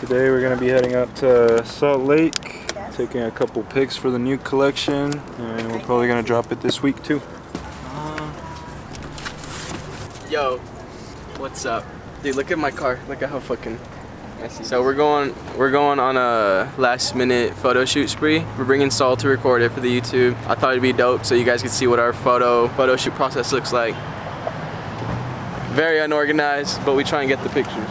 Today we're going to be heading out to Salt Lake, taking a couple pics for the new collection, and we're probably going to drop it this week too. Uh, yo, what's up? Dude, look at my car. Look at how fucking messy. So we're going, we're going on a last minute photo shoot spree. We're bringing Saul to record it for the YouTube. I thought it'd be dope so you guys could see what our photo, photo shoot process looks like. Very unorganized, but we try and get the picture.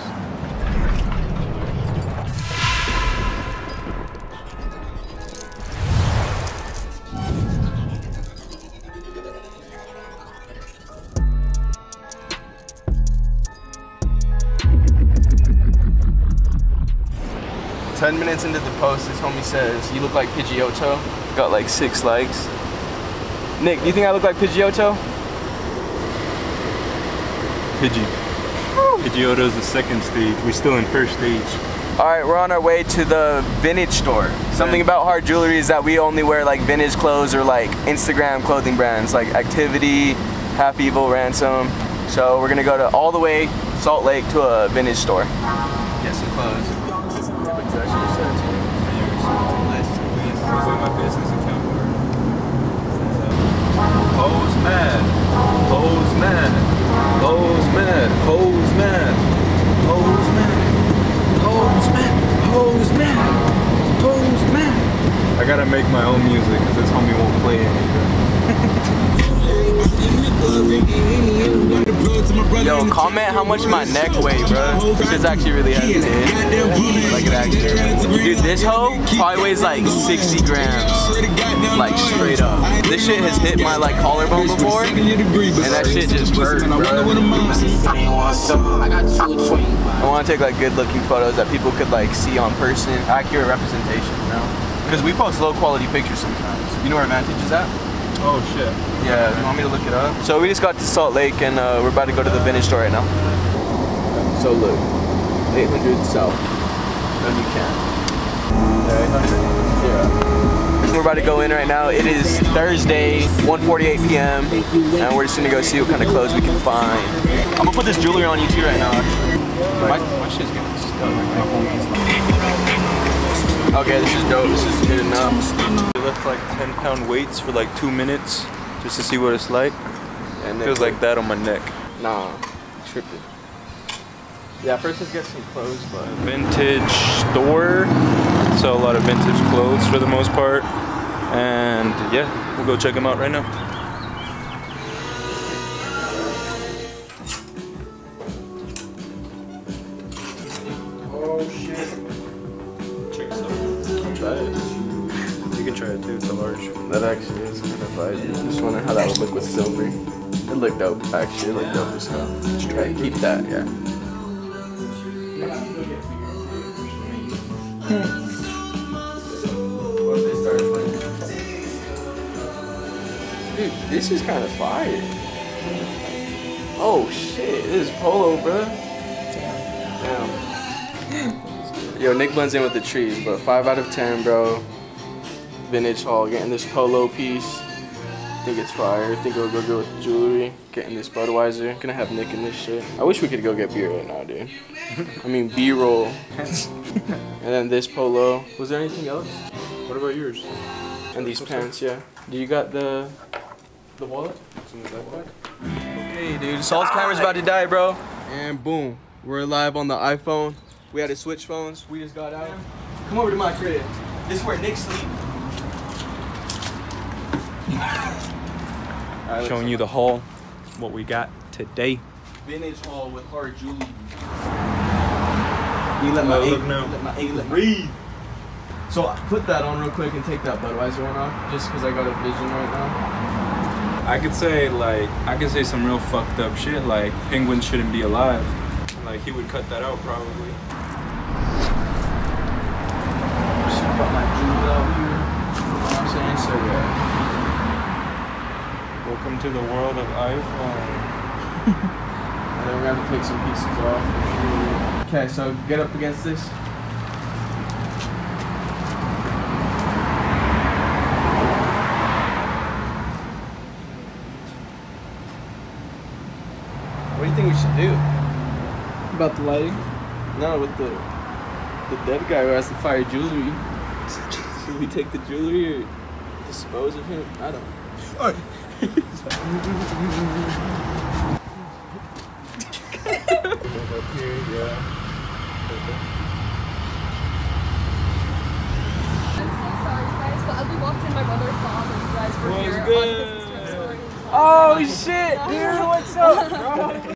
10 minutes into the post, this homie says, you look like Pidgeotto. Got like six likes. Nick, do you think I look like Pidgeotto? Pidgey. is the second stage. We're still in first stage. All right, we're on our way to the vintage store. Something about hard jewelry is that we only wear like vintage clothes or like Instagram clothing brands like Activity, Half Evil, Ransom. So we're gonna go to all the way Salt Lake to a vintage store. Get some clothes. where my business account man, Postman, postman, postman, postman, postman, postman, postman, postman. I gotta make my own music. Yo, comment how much my neck weigh, bro. This is actually really heavy, dude. Like it actually. Dude, this hoe probably weighs like 60 grams. Like straight up. This shit has hit my like collarbone before, and that shit just hurt, bro. I want to take like good looking photos that people could like see on person. Accurate representation, you know? Because we post low quality pictures sometimes. You know where Vantage is at? Oh shit. Yeah, you want me to look it up? So we just got to Salt Lake and uh, we're about to go to the vintage store right now. So look, 800 south. Then you can. 800? Yeah. We're about to go in right now. It is Thursday, 1:48 p.m. and we're just gonna go see what kind of clothes we can find. I'm gonna put this jewelry on you too right now. My, my shit's getting stuck. Okay, this is dope. This is good enough. We left like 10 pound weights for like two minutes just to see what it's like. And Feels like that on my neck. Nah, tripping. Yeah, first let's get some clothes, but Vintage store. Sell a lot of vintage clothes for the most part. And yeah, we'll go check them out right now. Large. That actually is kind of vibey. Just wondering how that would look with silver. It looked dope, actually. It looked dope as hell. Just try to keep that, yeah. Dude, this is kind of fire. Oh shit, this is polo, bro. Damn. Yo, Nick blends in with the trees, but 5 out of 10, bro vintage haul, getting this polo piece. think it's fire. I think it'll go good with jewelry. Getting this Budweiser. Gonna have Nick in this shit. I wish we could go get beer right now, dude. I mean B-roll. and then this polo. Was there anything else? What about yours? And these pants, yeah. Do you got the the wallet? It's in the backpack. Okay, dude. Saul's camera's about to die, bro. And boom, we're live on the iPhone. We had to switch phones. We just got out. Come over to my crib. This is where Nick sleep. Alright, let's- Showing you the haul, what we got today. vintage haul with hard jewelry. You let my look egg, now. you let my egg let breathe. So put that on real quick and take that Budweiser one off, just because I got a vision right now. I could say like I could say some real fucked up shit like penguins shouldn't be alive. Like he would cut that out probably. Just got my jewels out here. You know what I'm saying? So yeah. Welcome to the world of iPhone. Um, and then we're gonna take some pieces off. Okay, so get up against this. What do you think we should do? About the lighting? No, with the the dead guy who has to fire jewelry. Should we take the jewelry or dispose of him? I don't know. Up here, yeah. I'm so sorry, guys, but as we walked in, my brother saw that you guys were What's here good? on his Instagram story. Oh shit, dude, what's up, bro?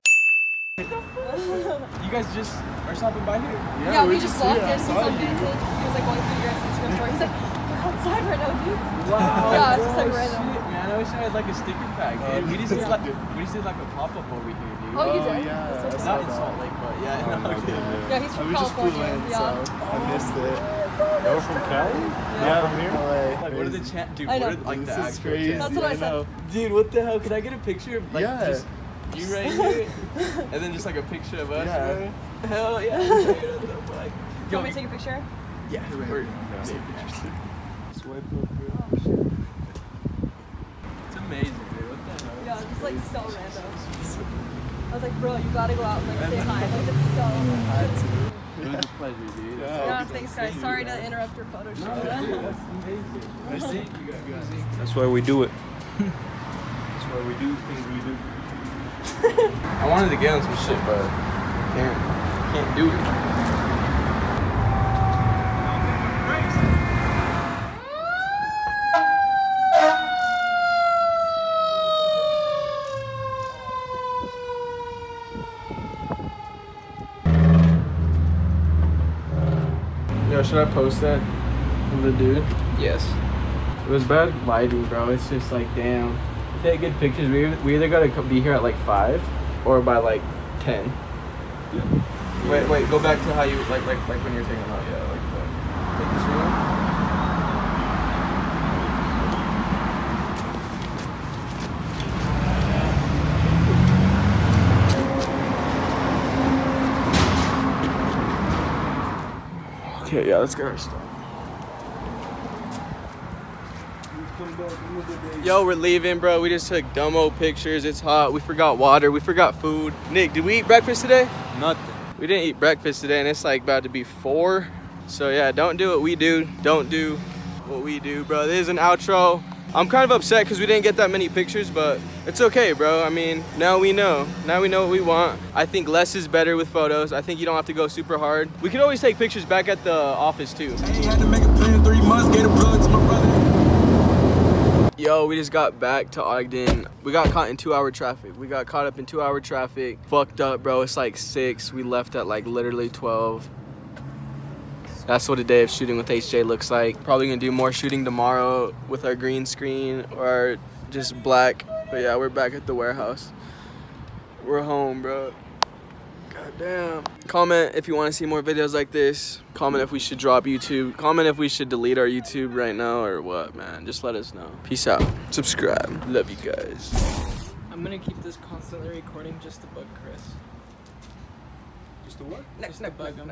you guys just are stopping by here? Yeah, we we're just here. walked in. He's saw on you. He was like going through your Instagram story. He's like, we're outside right now, dude. Wow. Yeah, it's just bro, like random. Shit, man, I wish I had like a sticker pack, uh, dude. Oh, we just did like we just did like a pop up over here, dude. Oh, you Oh, did? yeah, so I cool. saw Not in. Salt Lake, but yeah. Oh, no, okay. Yeah, he's from we just flew in, yeah. so I oh, missed it. You're from Cali? Yeah, from here. Like, what are the chan dude? I know. What are like the This is actual crazy. That's what I said. know. Dude, what the hell? Can I get a picture of like Yeah. just you right here, and then just like a picture of us? Yeah. bro? Hell yeah! what the fuck? You want me to take a picture? Yeah, we're- Swipe up here. It's amazing, dude. What the hell? Yeah, just like so random. I was like, bro, you gotta go out and like say hi. Like, it's so. Had. It was a pleasure, dude. Yeah. Yeah, thanks, guys. Sorry to interrupt your photo shoot. No, That's amazing. I see you guys. That's why we do it. That's why we do things we do. I wanted to get on some shit, but can't can't do it. Should I post that? Of the dude? Yes. It was bad lighting, bro. It's just like, damn. Take good pictures. We we either gotta be here at like five, or by like ten. Yeah. Wait, wait. Go back to how you like, like, like when you're taking out. Yeah, like that. Take this one. Okay, yeah, let's get our stuff. Yo, we're leaving, bro. We just took dumbo pictures. It's hot. We forgot water. We forgot food. Nick, did we eat breakfast today? Nothing. We didn't eat breakfast today, and it's like about to be four. So yeah, don't do what we do. Don't do what we do, bro. This is an outro. I'm kind of upset because we didn't get that many pictures, but it's okay, bro. I mean, now we know. Now we know what we want. I think less is better with photos. I think you don't have to go super hard. We could always take pictures back at the office too. Ain't had to make a plan three months, gave the plug to my brother. Yo, we just got back to Ogden. We got caught in two hour traffic. We got caught up in two hour traffic. Fucked up, bro. It's like six. We left at like literally 12. That's what a day of shooting with HJ looks like. Probably gonna do more shooting tomorrow with our green screen or just black. But yeah, we're back at the warehouse. We're home, bro. God damn. Comment if you want to see more videos like this. Comment if we should drop YouTube. Comment if we should delete our YouTube right now or what, man. Just let us know. Peace out. Subscribe. Love you guys. I'm gonna keep this constantly recording just to bug Chris. Just a what? Just to bug him.